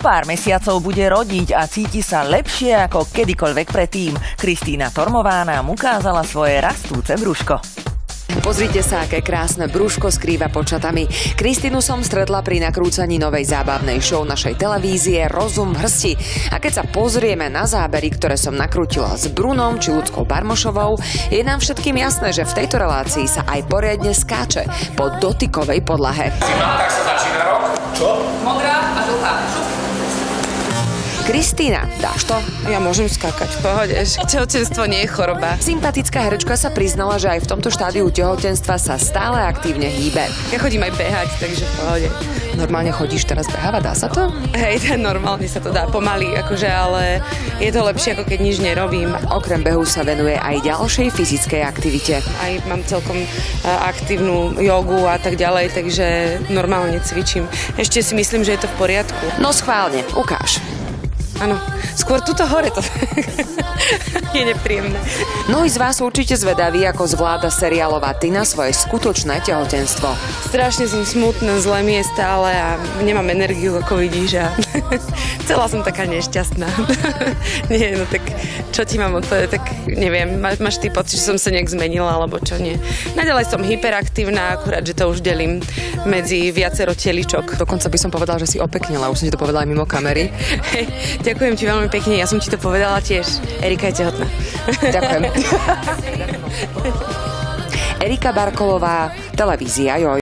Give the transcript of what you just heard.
pár mesiacov bude rodiť a cíti sa lepšie ako kedykoľvek predtým. Kristýna Tormová nám ukázala svoje rastúce brúško. Pozrite sa, aké krásne brúško skrýva počatami. Kristínu som stretla pri nakrúcaní novej zábavnej show našej televízie Rozum v hrsti. A keď sa pozrieme na zábery, ktoré som nakrútila s Brunom či ľudskou Barmošovou, je nám všetkým jasné, že v tejto relácii sa aj poriadne skáče po dotykovej podlahe. Zima, tak sa začína rok. Čo? Modrá a žltá. Kristýna, dáš to? Ja môžem skákať v pohode. Tehotenstvo nie je choroba. Sympatická herečka sa priznala, že aj v tomto štádiu tehotenstva sa stále aktívne hýbe. Ja chodím aj behať, takže v pohode. Normálne chodíš teraz behávať, dá sa to? Hej, normálne sa to dá pomaly, akože, ale je to lepšie, ako keď nič nerobím. Okrem behu sa venuje aj ďalšej fyzickej aktivite. Aj mám celkom e, aktívnu jogu a tak ďalej, takže normálne cvičím. Ešte si myslím, že je to v poriadku. No schválne, ukáž. Áno, skôr tuto hore to je nepríjemné. Mnohí z vás sú určite zvedaví, ako zvláda seriálová Tina svoje skutočné tehotenstvo. Strašne som smutná, zlé mi je stále a nemám energiu, ako vidíš. A celá som taká nešťastná. nie, no tak čo ti mám odpovedať, tak neviem, má, máš ty pocit, že som sa nejak zmenila, alebo čo nie. Naďalej som hyperaktívna, akurát, že to už delím medzi viacero teličok. Dokonca by som povedala, že si opeknila, už som ti to povedala aj mimo kamery. Hej, ďakujem ti veľmi pekne, ja som ti to povedala tiež. Erika je tehotná. Ďakujem. Erika Barkolová, televízia Joj.